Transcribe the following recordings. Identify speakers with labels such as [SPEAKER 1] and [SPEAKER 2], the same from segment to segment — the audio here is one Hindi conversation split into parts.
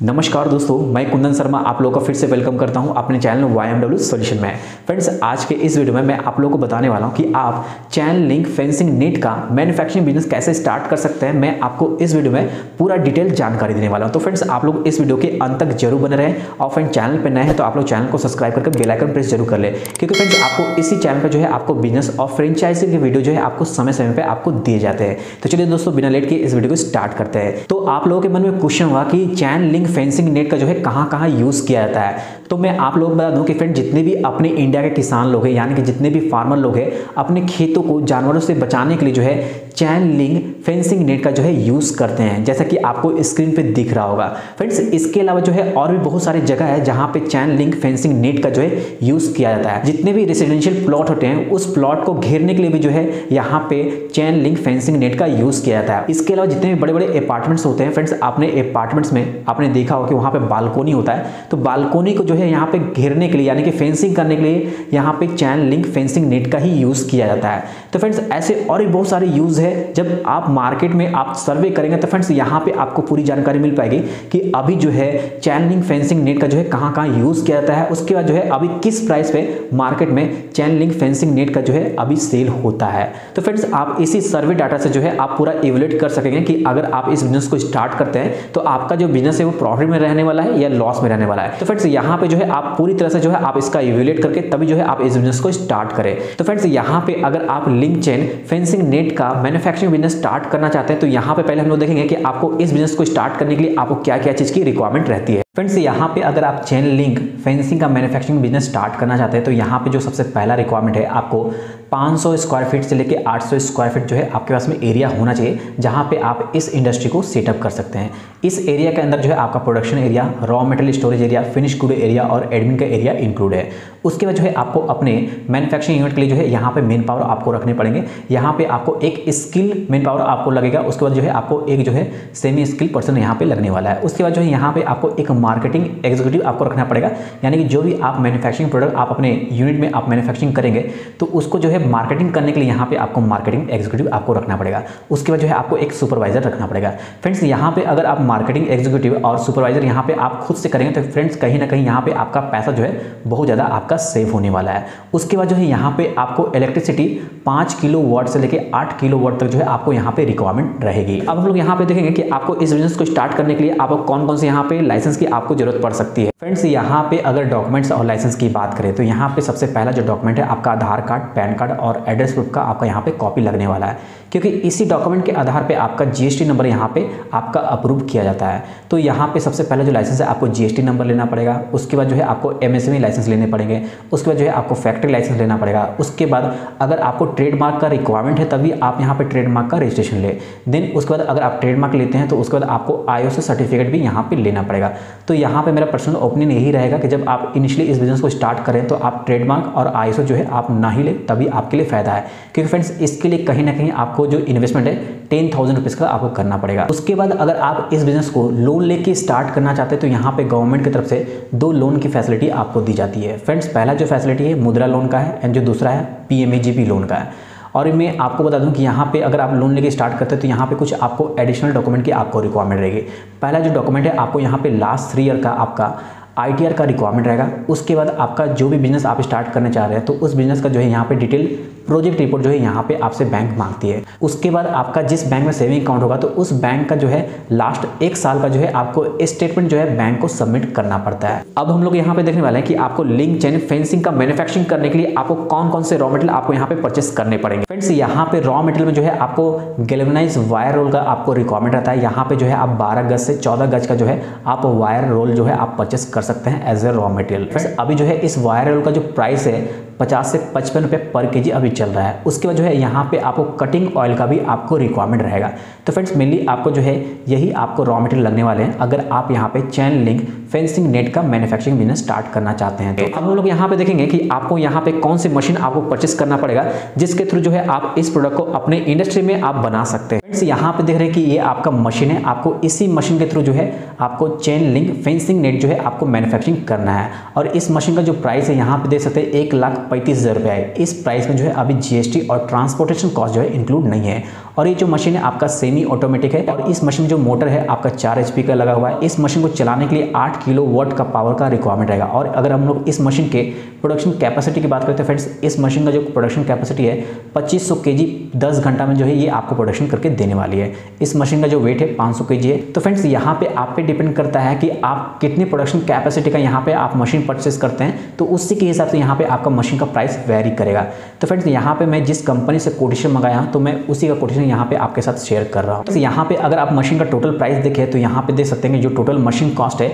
[SPEAKER 1] नमस्कार दोस्तों, मैं कुंदन शर्मा आप लोगों का फिर से वेलकम करता हूँ अपने channel Y M W solution में। फ्रेंड्स आज के इस वीडियो में मैं आप लोगों को बताने वाला हूँ कि आप चैन लिंक फेंसिंग नेट का मैन्युफैक्चरिंग बिज़नेस कैसे स्टार्ट कर सकते हैं। मैं आपको इस वीडियो में पूरा डिटेल जानकारी देने वाला हूँ। तो फ्रेंड्स आप लोग इस वीडियो के अंत तक ज़रूर बने रहें। और फ्रेंड चैनल पर नए हैं तो आप लोग चैनल को सब्सक्राइब करके बेलाइकन प्रेस ज़रूर कर ले। क्योंकि फ्रेंड्स आपको इसी चैनल पर जो है आपको बिज़नेस और फ्रेंचाइजी के वीडियो जो है आपको समय समय पर आपको दिए जाते हैं। तो चलिए दोस्तों, बिना लेट के इस वीडियो को स्टार्ट करते हैं। तो आप लोगों के मन में क्वेश्चन हुआ कि चैन लिंक फेंसिंग नेट का जो है कहाँ कहाँ यूज़ किया जाता है। तो मैं आप लोगों को बता दूँ कि फ्रेंड जितने भी अपने इंडिया के किसान लोग हैं, यानी कि जितने भी फार्मर लोग हैं, अपने खेतों को, जानवरों से बचाने के लिए जो है चैन लिंक फेंसिंग नेट का जो है यूज़ करते हैं। जैसा कि आपको स्क्रीन पे दिख रहा होगा। फ्रेंड्स, इसके अलावा जो है और भी बहुत सारे जगह है जहाँ पे चैन लिंक फेंसिंग नेट का जो है यूज़ किया जाता है। जितने भी रेसिडेंशियल प्लॉट होते हैं, उस प्लॉट को घेरने के लिए भी जो है यहाँ पे चैन लिंक फेंसिंग नेट का यूज़ किया जाता है। इसके अलावा जितने भी बड़े बड़े अपार्टमेंट्स होते हैं, फ्रेंड्स, आपने अपार्टमेंट्स में आपने देखा हो कि वहाँ पे बालकोनी होता है। तो बालकोनी को जो है यहाँ पे घेरने के लिए, यानी कि फेंसिंग करने के लिए यहाँ पे चैन लिंक फेंसिंग नेट का ही यूज़ किया जाता है। तो फ्रेंड्स, ऐसे और भी बहुत सारे यूज़ है जब आप मार्केट में आप सर्वे करेंगे तो फ्रेंड्स यहाँ पे आपको पूरी जानकारी मिल पाएगी कि अभी जो है चैन लिंक फेंसिंग नेट का जो है कहाँ कहाँ यूज़ किया जाता है, उसके बाद जो है अभी किस प्राइस पे मार्केट में चैन लिंक फेंसिंग नेट का जो है अभी सेल होता है। तो फ्रेंड्स आप इसी सर्वे डाटा से जो है आप पूरा इवेल्यूट कर सकेंगे कि अगर आप इस बिज़नेस को स्टार्ट करते हैं तो आपका जो बिज़नेस है वो प्रॉफिट में रहने वाला है या लॉस में रहने वाला है। तो फ्रेंड्स यहाँ पे जो है आप पूरी तरह से जो है आप इसका इवेल्यूट करके तभी जो है आप इस बिज़नेस को स्टार्ट करें। तो फ्रेंड्स यहाँ पे अगर आप लिंक चेन फेंसिंग नेट का मैन्युफैक्चरिंग बिज़नेस स्टार्ट करना चाहते हैं तो यहाँ पे पहले हम लोग देखेंगे कि आपको इस बिज़नेस को स्टार्ट करने के लिए आपको क्या क्या चीज़ की रिक्वायरमेंट रहती है। फ्रेंड्स यहाँ पे अगर आप चेन लिंक फेंसिंग का मैन्युफैक्चरिंग बिज़नेस स्टार्ट करना चाहते हैं तो यहाँ पे जो सबसे पहला रिक्वायरमेंट है, आपको 500 स्क्वायर फीट से लेके 800 स्क्वायर फीट जो है आपके पास में एरिया होना चाहिए, जहाँ पे आप इस इंडस्ट्री को सेटअप कर सकते हैं। इस एरिया के अंदर जो है आपका production area raw material storage area finish good area और एडमिन का एरिया इंक्लूड है। उसके बाद जो है आपको अपने मैन्युफैक्चरिंग यूनिट के लिए जो है यहाँ पे मेन पावर आपको रखने पड़ेंगे। यहाँ पे आपको एक स्किल मेन पावर आपको लगेगा, उसके बाद जो है आपको एक जो है सेमी स्किल पर्सन यहाँ पे लगने वाला है। उसके बाद जो है यहाँ पे आपको एक मार्केटिंग एग्जीक्यूटिव आपको रखना पड़ेगा। यानी कि जो भी आप मैन्युफैक्चरिंग प्रोडक्ट आप अपने यूनिट में आप मैन्युफैक्चरिंग करेंगे तो उसको जो है मार्केटिंग करने के लिए यहाँ पे आपको मार्केटिंग एग्जीक्यूटिव आपको रखना पड़ेगा। उसके बाद जो है आपको एक सुपरवाइजर रखना पड़ेगा। फ्रेंड्स यहाँ पे अगर आप मार्केटिंग एग्जीक्यूटिव और सुपरवाइजर यहाँ पे आप खुद से करेंगे तो फ्रेंड्स कहीं ना कहीं यहाँ पे आपका पैसा जो है बहुत ज़्यादा आपका सेव होने वाला है। उसके बाद जो है यहाँ पे आपको इलेक्ट्रिसिटी पाँच किलो से लेकर आठ किलो तक जो है आपको यहाँ पे रिक्वायरमेंट रहेगी। अब हम लोग यहाँ पे देखेंगे कि आपको इस बिज़नेस को स्टार्ट करने के लिए आपको कौन कौन से यहाँ पे लाइसेंस की आपको ज़रूरत पड़ सकती है। फ्रेंड्स, यहाँ पे अगर डॉक्यूमेंट्स और लाइसेंस की बात करें तो यहाँ पे सबसे पहला जो डॉक्यूमेंट है, आपका आधार कार्ड, पैन कार्ड और एड्रेस प्रूफ का आपका यहाँ पे कॉपी लगने वाला है। क्योंकि इसी डॉक्यूमेंट के आधार पे आपका जीएसटी नंबर यहाँ पे आपका अप्रूव किया जाता है। तो यहाँ पे सबसे पहले जो लाइसेंस है, आपको जीएसटी नंबर लेना पड़ेगा। उसके बाद जो है, आपको एमएसएमई लाइसेंस लेने पड़ेंगे। उसके बाद जो है, आपको फैक्ट्री लाइसेंस लेना पड़ेगा। उसके बाद अगर आपको ट्रेडमार्क का रिक्वायरमेंट है, तभी आप यहाँ पे ट्रेडमार्क का रजिस्ट्रेशन ले। देन उसके बाद अगर आप ट्रेडमार्क लेते हैं तो उसके बाद आपको आई सर्टिफिकेट भी यहाँ पर लेना पड़ेगा। तो यहाँ पे मेरा पर्सनल ओपिनियन यही रहेगा कि जब आप इनिशियली इस बिज़नेस को स्टार्ट करें तो आप ट्रेडमार्क और आई जो है आप ना ही ले, तभी आपके लिए फ़ायदा है। क्योंकि फ्रेंड्स इसके लिए कहीं ना कहीं आपको जो इन्वेस्टमेंट है टेन थाउज़ेंड रुपीज़ का आपको करना पड़ेगा। उसके बाद अगर आप इस बिज़नेस को लोन लेके स्टार्ट करना चाहते हैं तो यहाँ पे गवर्नमेंट की तरफ़ से दो लोन की फैसिलिटी आपको दी जाती है। फ्रेंड्स पहला जो फैसिलिटी है, मुद्रा लोन का है एंड जो दूसरा है पी लोन का है। और मैं आपको बता दूँ कि यहाँ पे अगर आप लोन लेके स्टार्ट करते हैं तो यहाँ पे कुछ आपको एडिशनल डॉक्यूमेंट की आपको रिक्वायरमेंट रहेगी। पहला जो डॉक्यूमेंट है, आपको यहाँ पे लास्ट थ्री ईयर का आपका आई का रिक्वायरमेंट रहेगा। उसके बाद आपका जो भी बिज़नेस आप स्टार्ट करना चाह रहे हैं तो उस बिज़नेस का जो है यहाँ पे डिटेल प्रोजेक्ट रिपोर्ट जो है यहाँ पे आपसे बैंक मांगती है। उसके बाद आपका जिस बैंक में सेविंग अकाउंट होगा तो उस बैंक का जो है लास्ट एक साल का जो है आपको स्टेटमेंट जो है बैंक को सबमिट करना पड़ता है। अब हम लोग यहाँ पे देखने वाले हैं कि आपको लिंक चेन फेंसिंग का मैन्युफैक्चरिंग करने के लिए आपको कौन कौन से रॉ मटेरियल आपको यहाँ पे परचेस करने पड़ेंगे। फ्रेंड्स यहाँ पे रॉ मटेरियल में जो है आपको गेलेवनाइज वायर रोल का आपको रिक्वायरमेंट रहता है। यहाँ पे जो है आप बारह गज से चौदह गज का जो है आप वायर रोल जो है आप परचेस कर सकते हैं एज ए रॉ मटेरियल अभी जो है इस वायर रोल का जो प्राइस है पचास से पचपन रुपये पर केजी अभी चल रहा है। उसके बाद जो है, यहाँ पे आपको कटिंग ऑयल का भी आपको रिक्वायरमेंट रहेगा। तो फ्रेंड्स मेनली आपको जो है, यही आपको रॉ मटेरियल लगने वाले हैं। अगर आप यहाँ पे चैन लिंक फेंसिंग नेट का मैन्युफैक्चरिंग बिज़नेस स्टार्ट करना चाहते हैं तो अब हम लोग यहाँ पे देखेंगे कि आपको यहाँ पे कौन सी मशीन आपको परचेस करना पड़ेगा, जिसके थ्रू जो है, आप इस प्रोडक्ट को अपने इंडस्ट्री में आप बना सकते हैं। फ्रेंड्स यहाँ पे देख रहे हैं कि ये आपका मशीन है। आपको इसी मशीन के थ्रू जो है, आपको चेन लिंक फेंसिंग नेट जो है, आपको मैन्युफैक्चरिंग करना है। और इस मशीन का जो प्राइस है, यहाँ पे देख सकते हैं, एक लाख पैंतीस हज़ार रुपये है इस प्राइस में जो है अभी जीएसटी और ट्रांसपोर्टेशन कॉस्ट जो है इंक्लूड नहीं है। और ये जो मशीन है आपका सेमी ऑटोमेटिक है और इस मशीन जो मोटर है, आपका चार एच का लगा हुआ है। इस मशीन को चलाने के लिए आठ किलो वोट का पावर का रिक्वायरमेंट रहेगा। और अगर हम लोग इस मशीन के प्रोडक्शन कैपेसिटी की बात करते हैं फ्रेंड्स इस मशीन का जो प्रोडक्शन कैपेसिटी है 2500 केजी 10 घंटा में जो है, ये आपको प्रोडक्शन करके देने वाली है। इस मशीन का जो वेट है 500 केजी है। तो फ्रेंड्स यहाँ पे आप पे डिपेंड करता है कि आप कितनी प्रोडक्शन कैपेसिटी का यहाँ पे आप मशीन परचेस करते हैं तो उसी के हिसाब से यहाँ पे आपका मशीन का प्राइस वेरी करेगा। तो फ्रेंड्स यहाँ पे मैं जिस कंपनी से कोटेशन मंगाया तो मैं उसी का कोटेशन यहाँ पे आपके साथ शेयर कर रहा हूँ। तो यहाँ पे अगर आप मशीन का टोटल प्राइस देखें तो यहाँ पे देख सकते हैं कि जो टोटल मशीन कॉस्ट है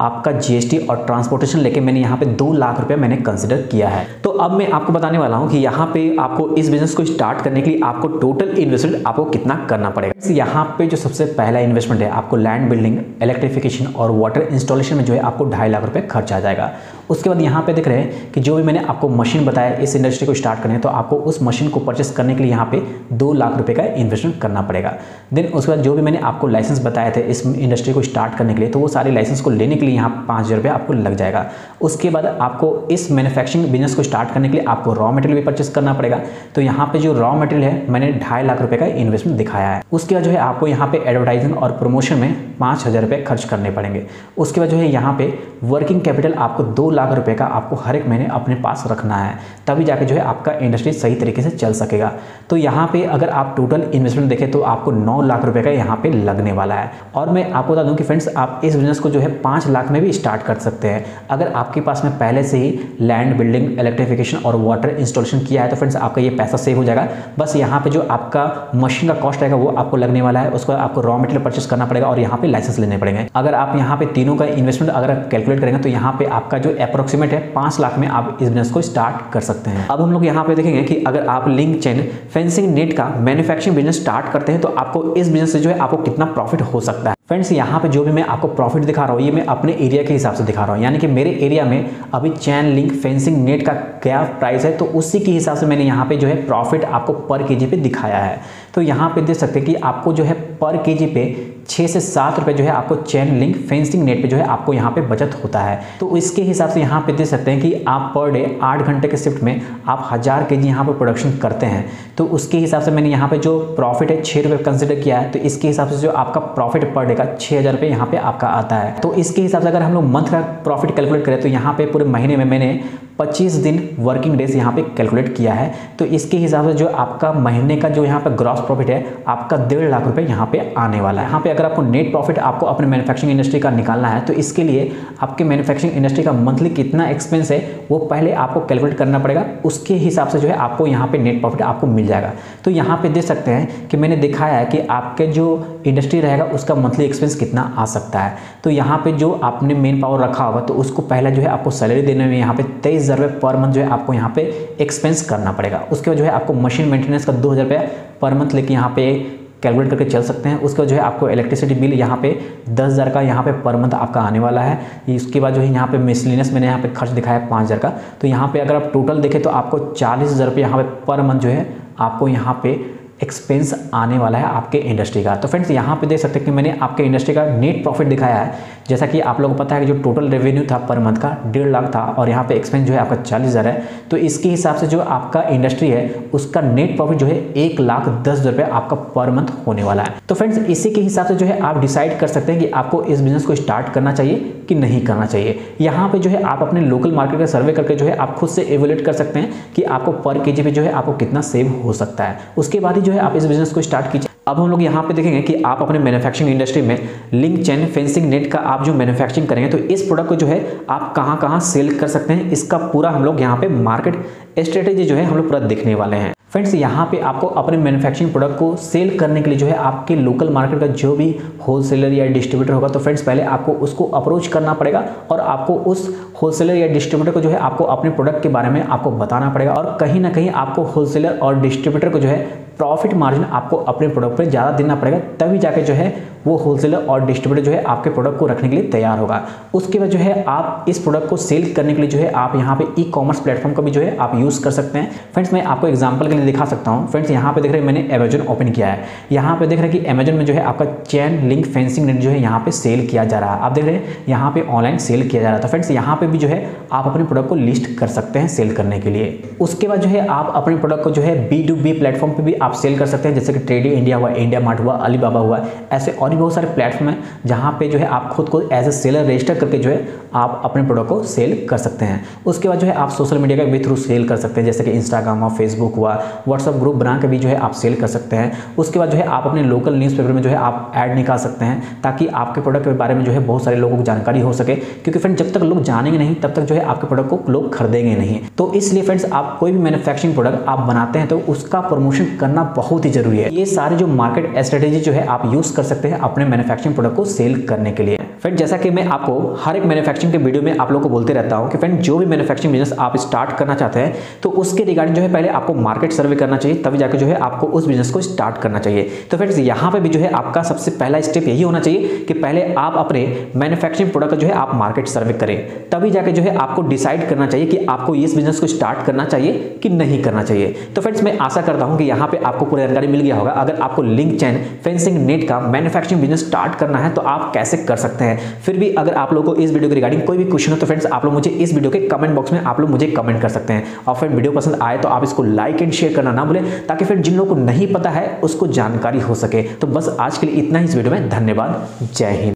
[SPEAKER 1] आपका जीएसटी और ट्रांसपोर्टेशन लेके मैंने यहाँ पे दो लाख रुपया मैंने कंसिडर किया है। तो अब मैं आपको बताने वाला हूँ कि यहाँ पे आपको इस बिज़नेस को स्टार्ट करने के लिए आपको टोटल इन्वेस्टमेंट आपको कितना करना पड़ेगा। यहाँ पे जो सबसे पहला इन्वेस्टमेंट है, आपको लैंड बिल्डिंग इलेक्ट्रिफिकेशन और वाटर इंस्टॉलेशन में जो है आपको ढाई लाख रुपये खर्च आ जाएगा। उसके बाद यहाँ पे देख रहे हैं कि जो भी मैंने आपको मशीन बताया, इस इंडस्ट्री को स्टार्ट करने तो आपको उस मशीन को परचेस करने के लिए यहाँ पे दो लाख रुपए का इन्वेस्टमेंट करना पड़ेगा। देन उसके बाद जो भी मैंने आपको लाइसेंस बताए थे, इस इंडस्ट्री को स्टार्ट करने के लिए तो वो सारे लाइसेंस को लेने के लिए यहाँ पाँच हज़ार रुपया आपको लग जाएगा। उसके बाद आपको इस मैन्युफैक्चरिंग बिज़नेस को स्टार्ट करने के लिए आपको रॉ मटेरियल भी परचेस करना पड़ेगा। तो यहाँ पे जो रॉ मटेरियल है, मैंने ढाई लाख रुपए का इन्वेस्टमेंट दिखाया है। उसके बाद जो है, आपको यहाँ पे एडवर्टाइजिंग और प्रमोशन में पाँच हज़ार रुपये खर्च करने पड़ेंगे। उसके बाद जो है, यहाँ पे वर्किंग कैपिटल आपको दो लाख रुपए का आपको हर एक महीने अपने पास रखना है। तभी जाके जो है, आपका इंडस्ट्री सही तरीके से चल सकेगा। तो यहाँ पे अगर आप टोटल इन्वेस्टमेंट देखें तो आपको नौ लाख रुपए का यहाँ पे लगने वाला है। और मैं आपको बता दूँ कि फ्रेंड्स आप इस बिज़नेस को जो है, पाँच लाख में भी स्टार्ट कर सकते हैं। अगर आपके पास में पहले से ही लैंड बिल्डिंग इलेक्ट्रिफिकेशन और वाटर इंस्टॉलेशन किया है तो फ्रेंड्स आपका ये पैसा सेव हो जाएगा। बस यहाँ पे जो आपका मशीन का कॉस्ट रहेगा, वो आपको लगने वाला है। उसको आपको रॉ मटेरियल परचेस करना पड़ेगा और यहाँ पे लाइसेंस लेने पड़ेंगे। अगर आप यहाँ पे तीनों का इन्वेस्टमेंट अगर कैलकुलेट करेंगे तो यहाँ पे आपका जो अप्रोक्सीमेट है, पाँच लाख में आप इस बिज़नेस को स्टार्ट कर सकते हैं। अब हम लोग यहाँ पे देखेंगे कि अगर आप लिंक चेन फेंसिंग नेट का मैन्युफैक्चरिंग बिज़नेस स्टार्ट करते हैं तो आपको इस बिज़नेस से जो है, आपको कितना प्रॉफिट हो सकता है। फ्रेंड्स यहाँ पे जो भी मैं आपको प्रॉफिट दिखा रहा हूँ, ये मैं अपने एरिया के हिसाब से दिखा रहा हूँ। यानी कि मेरे एरिया में अभी चैन लिंक फेंसिंग नेट का क्या प्राइस है तो उसी के हिसाब से मैंने यहाँ पे जो है प्रॉफिट आपको पर केजी पे दिखाया है। तो यहाँ पे देख सकते हैं कि आपको जो है पर केजी पे छः से सात रुपये जो है आपको चैन लिंक, फेंसिंग नेट पे जो है आपको यहाँ पे बचत होता है। तो इसके हिसाब से यहाँ पे दे सकते हैं कि आप पर डे आठ घंटे के शिफ्ट में आप हज़ार के जी यहाँ पर प्रोडक्शन करते हैं। तो उसके हिसाब से मैंने यहाँ पे जो प्रॉफिट है छः रुपये कंसिडर किया है तो इसके हिसाब से जो आपका प्रॉफिट पर डे का छः हज़ार रुपये यहाँ आपका आता है। तो इसके हिसाब से अगर हम लोग मंथ का प्रॉफिट कैलकुलेट करें तो यहाँ पर पूरे महीने में मैंने 25 दिन वर्किंग डेज़ यहाँ पे कैलकुलेट किया है। तो इसके हिसाब से जो आपका महीने का जो यहाँ पे ग्रॉस प्रॉफिट है, आपका डेढ़ लाख रुपए यहाँ पे आने वाला है। यहाँ पे अगर आपको नेट प्रॉफिट आपको अपने मैन्युफैक्चरिंग इंडस्ट्री का निकालना है तो इसके लिए आपके मैन्युफैक्चरिंग इंडस्ट्री का मंथली कितना एक्सपेंस है, वो पहले आपको कैलकुलेट करना पड़ेगा। उसके हिसाब से जो है आपको यहाँ पे नेट प्रॉफिट आपको मिल जाएगा। तो यहाँ पर देख सकते हैं कि मैंने दिखाया है कि आपके जो इंडस्ट्री रहेगा, उसका मंथली एक्सपेंस कितना आ सकता है। तो यहाँ पर जो आपने मेन पावर रखा होगा तो उसको पहले जो है आपको सैलरी देने में यहाँ पे तेईस हज़ार रुपये पर मंथ जो है आपको यहाँ पे एक्सपेंस करना पड़ेगा। उसके बाद जो है आपको मशीन मेंटेनेंस का दो हज़ार रुपये पर मंथ लेके यहाँ पे कैलकुलेट करके चल सकते हैं। उसके बाद जो है आपको इलेक्ट्रिसिटी बिल यहाँ पे दस हज़ार का यहाँ पे पर मंथ आपका आने वाला है। इसके बाद जो है यहाँ पे मिसलिनस मैंने यहाँ पे खर्च दिखाया पाँच हज़ार का। तो यहाँ पे अगर आप टोटल देखें तो आपको चालीस हज़ार रुपये यहाँ पर मंथ जो है आपको यहाँ पे एक्सपेंस आने वाला है आपके इंडस्ट्री का। तो फ्रेंड्स यहाँ पे देख सकते हैं कि मैंने आपके इंडस्ट्री का नेट प्रॉफिट दिखाया है। जैसा कि आप लोगों को पता है कि जो टोटल रेवेन्यू था पर मंथ का, डेढ़ लाख था और यहाँ पे एक्सपेंस जो है आपका चालीस हज़ार है। तो इसके हिसाब से जो आपका इंडस्ट्री है, उसका नेट प्रॉफिट जो है एक लाख दस हज़ार रुपये आपका पर मंथ होने वाला है। तो फ्रेंड्स इसी के हिसाब से जो है आप डिसाइड कर सकते हैं कि आपको इस बिज़नेस को स्टार्ट करना चाहिए कि नहीं करना चाहिए। यहाँ पे जो है आप अपने लोकल मार्केट का सर्वे करके जो है आप खुद से एवेलेट कर सकते हैं कि आपको पर के पे जो है आपको कितना सेव हो सकता है। उसके बाद ही जो है आप इस बिज़नेस को स्टार्ट कीजिए। अब हम लोग यहाँ पे देखेंगे कि आप अपने मैन्युफैक्चरिंग इंडस्ट्री में लिंक चैन फेंसिंग नेट का आप जो मैन्युफैक्चरिंग करेंगे तो इस प्रोडक्ट को जो है आप कहाँ कहाँ सेल कर सकते हैं, इसका पूरा हम लोग यहाँ पे मार्केट स्ट्रेटेजी जो है हम लोग पूरा देखने वाले हैं। फ्रेंड्स यहाँ पे आपको अपने मैन्युफैक्चरिंग प्रोडक्ट को सेल करने के लिए जो है आपके लोकल मार्केट का जो भी होलसेलर या डिस्ट्रीब्यूटर होगा तो फ्रेंड्स पहले आपको उसको अप्रोच करना पड़ेगा और आपको उस होलसेलर या डिस्ट्रीब्यूटर को जो है आपको अपने प्रोडक्ट के बारे में आपको बताना पड़ेगा और कहीं ना कहीं आपको होलसेलर और डिस्ट्रीब्यूटर को जो है प्रॉफिट मार्जिन आपको अपने प्रोडक्ट पर ज़्यादा देना पड़ेगा, तभी जाके जो है वो होलसेलर और डिस्ट्रीब्यूटर जो है आपके प्रोडक्ट को रखने के लिए तैयार होगा। उसके बाद जो है आप इस प्रोडक्ट को सेल करने के लिए जो है आप यहाँ पे ई कॉमर्स प्लेटफॉर्म का भी जो है आप यूज़ कर सकते हैं। फ्रेंड्स मैं आपको एग्ज़ाम्पल के लिए दिखा सकता हूँ। फ्रेंड्स यहाँ पे देख रहे हैं मैंने अमेजन ओपन किया है। यहाँ पे देख रहे हैं कि अमेजन में जो है आपका चैन लिंक फेंसिंग नेट जो है यहाँ पर सेल किया जा रहा है। आप देख रहे हैं, यहाँ पर ऑनलाइन सेल किया जा रहा तो फ्रेंड्स यहाँ पर भी जो है आप अपने प्रोडक्ट को लिस्ट कर सकते हैं सेल करने के लिए। उसके बाद जो है, आप अपने प्रोडक्ट को जो है बी टू बी प्लेटफॉर्म पे भी आप सेल कर सकते हैं। जैसे कि ट्रेड इंडिया हुआ इंडिया मार्ट हुआ अलीबाबा हुआ, ऐसे और भी बहुत सारे प्लेटफॉर्म हैं जहाँ पे जो है आप खुद को एज ए सेलर रजिस्टर करके जो है आप अपने प्रोडक्ट को सेल कर सकते हैं। उसके बाद जो है आप सोशल मीडिया के भी थ्रू सेल कर सकते हैं। जैसे कि इंस्टाग्राम हुआ फेसबुक हुआ व्हाट्सअप ग्रुप बना के भी जो है आप सेल कर सकते हैं। उसके बाद जो है आप अपने लोकल न्यूज़पेपर में जो है आप ऐड निकाल सकते हैं ताकि आपके प्रोडक्ट के बारे में जो है बहुत सारे लोगों को जानकारी हो सके। क्योंकि फ्रेंड जब तक लोग जानेंगे नहीं, तब तक जो है आपके प्रोडक्ट को लोग खरीदेंगे नहीं। तो इसलिए फ्रेंड्स आप कोई भी मैन्युफैक्चरिंग प्रोडक्ट आप बनाते हैं तो उसका प्रमोशन करना बहुत ही ज़रूरी है। ये सारे जो मार्केट स्ट्रेटेजी जो है, आप यूज़ कर सकते हैं अपने मैन्युफैक्चरिंग प्रोडक्ट को सेल करने के लिए। फ्रेंड जैसा कि मैं आपको हर एक मैन्युफैक्चरिंग के वीडियो में आप लोग को बोलते रहता हूँ कि फ्रेंड जो भी मैन्युफैक्चरिंग बिज़नेस आप स्टार्ट करना चाहते हैं तो उसके रिगार्डिंग जो है पहले आपको मार्केट सर्वे करना चाहिए, तभी जाकर जो है आपको उस बिज़नेस को स्टार्ट करना चाहिए। तो फ्रेंड्स यहाँ पे भी जो है आपका सबसे पहला स्टेप यही होना चाहिए कि पहले आप अपने मैन्युफैक्चरिंग प्रोडक्ट का जो है आप मार्केट सर्वे करें। तभी जाकर जो है आपको डिसाइड करना चाहिए कि आपको इस बिज़नेस को स्टार्ट करना चाहिए कि नहीं करना चाहिए। तो फ्रेंड्स मैं आशा करता हूँ कि यहाँ पे आपको पूरी जानकारी मिल गया होगा। अगर आपको लिंक चैन फेंसिंग नेट का मैन्युफैक्चरिंग बिज़नेस स्टार्ट करना है तो आप कैसे कर सकते हैं। फिर भी अगर आप लोगों को इस वीडियो के रिगार्डिंग कोई भी क्वेश्चन हो तो फ्रेंड्स आप लोग मुझे इस वीडियो के कमेंट बॉक्स में आप लोग मुझे कमेंट कर सकते हैं। और फ्रेंड वीडियो पसंद आए तो आप इसको लाइक एंड शेयर करना ना भूलें, ताकि फिर जिन लोगों को नहीं पता है, उसको जानकारी हो सके। तो बस आज के लिए इतना ही इस वीडियो में। धन्यवाद। जय हिंद।